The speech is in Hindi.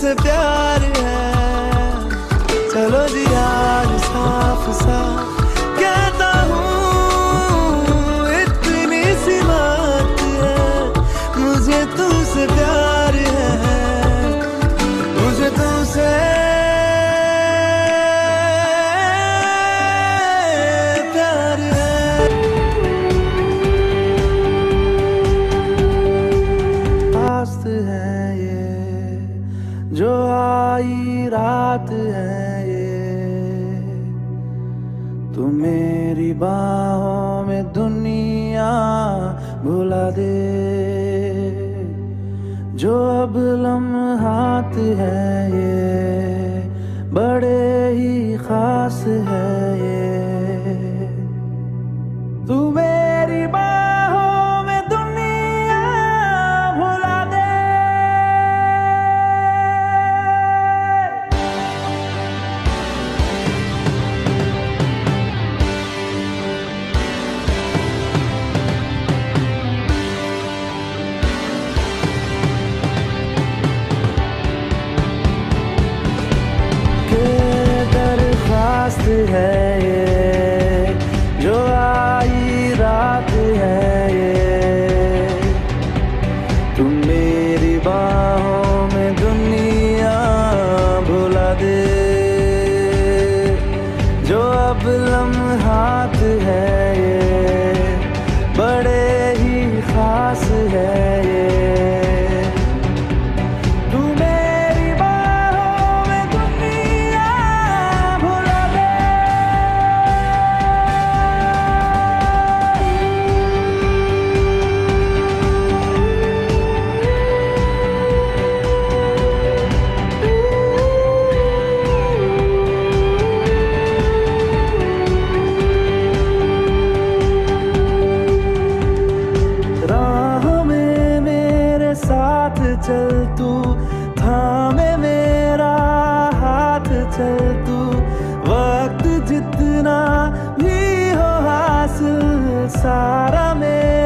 तुमसे प्यार है। चलो जी आज साफ़ साफ़। जो आई रात है ये। तू मेरी बाहों में दुनिया भुला दे। जो अब लम्हात है ये, बड़े ही खास है ये। है ये जो आई रात है ये। तुम मेरी दे। जो अब है ये साथ चल तू थामे मेरा हाथ चल तू। वक्त जितना भी हो हासिल साथ